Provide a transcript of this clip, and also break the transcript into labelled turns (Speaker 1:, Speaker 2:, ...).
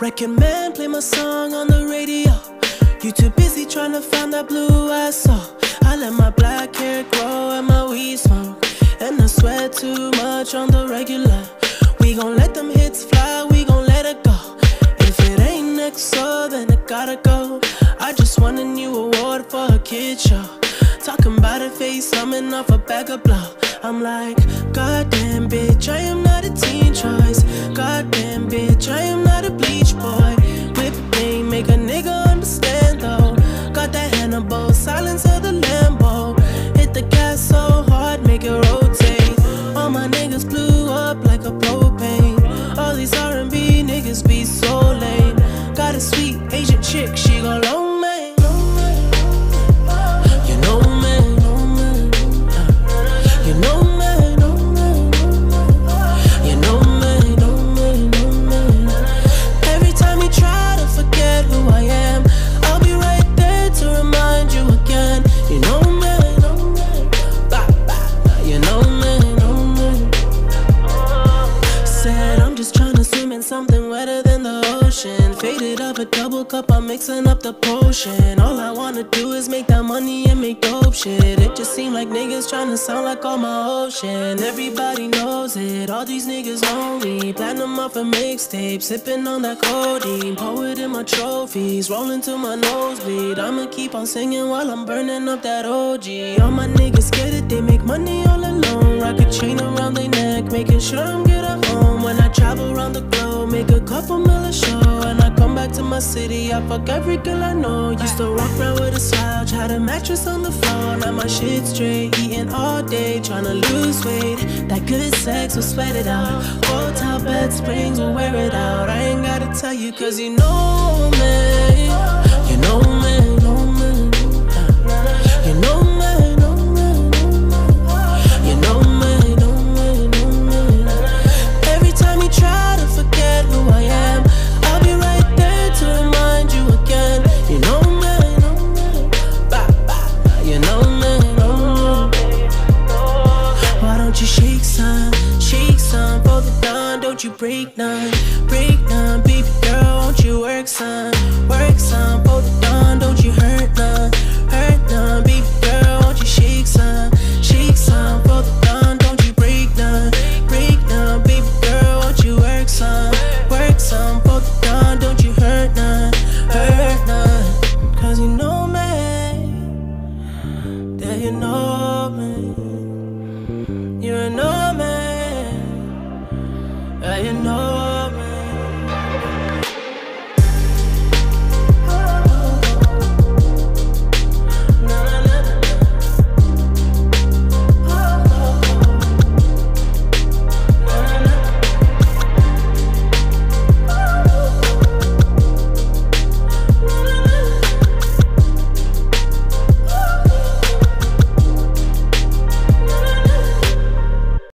Speaker 1: Reckon man, play my song on the radio. You too busy trying to find that blue I saw. I let my black hair grow and my weed smoke. And I sweat too much on the regular. We gon' let them hits fly, we gon' let it go. If it ain't next, so then it gotta go. I just won a new award for a kid show. Talking about a face, coming off a bag of blow. I'm like, goddamn bitch, I am not blew up like a propane. All these R&B niggas be so lame. Got a sweet Asian chick, she gon' long Up a double cup, I'm mixing up the potion. All I wanna do is make that money and make dope shit. It just seem like niggas trying to sound like all my ocean. Everybody knows it, all these niggas me. Platinum off a mixtape, sipping on that codeine. Poet in my trophies, rolling to my nosebleed. I'ma keep on singing while I'm burning up that OG. All my niggas get it, they make money all alone. Rock a chain around their neck, making sure I'm good at home. When I travel around the globe, make a couple I come back to my city, I fuck every girl I know. Used to walk around with a slouch, had a mattress on the floor. Now my shit straight, eating all day, trying to lose weight. That good sex will sweat it out. Hotel bed springs will wear it out. I ain't gotta tell you, cause you know me. break none, break none. Baby girl, won't you work some, work some? Both done, don't you hurt none, hurt none. Baby girl, won't you shake some, shake some? Both done, don't you break none, break none. Baby girl, won't you work some, work some? Both done, don't you hurt none, hurt none. Cause you know me, that you know me. Uh, I know